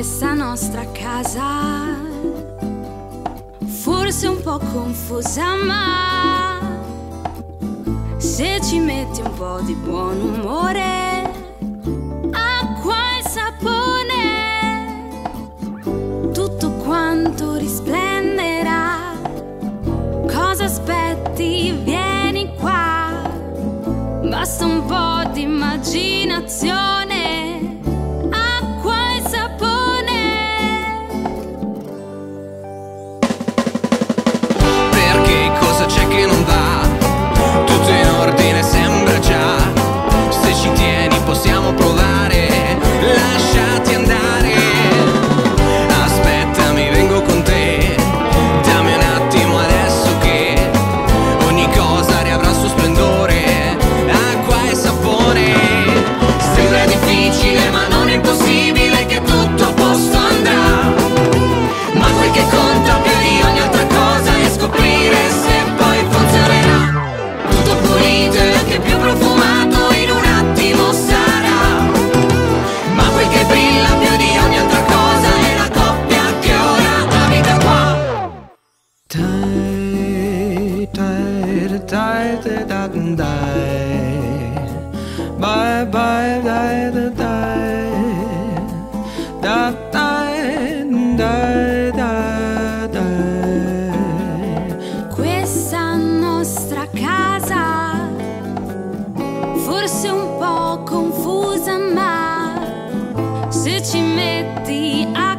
questa nostra casa, forse un po' confusa, ma se ci metti un po' di buon umore, acqua e sapone, tutto quanto risplenderà. Cosa aspetti? Vieni qua, basta un po' di immaginazione. Provare Lasciati andare. Aspettami, vengo con te. Dammi un attimo adesso che Ogni cosa riavrà suo splendore. Acqua e sapone Sembra difficile ma non impossibile Che tutto a posto andrà. Ma quel che conta più di ogni altra cosa è scoprire se poi funzionerà. Tutto pulito e anche più profumato Die, die, die, die, da. Da, die, die, die. Questa nostra casa, forse un po' confusa, ma se ci metti a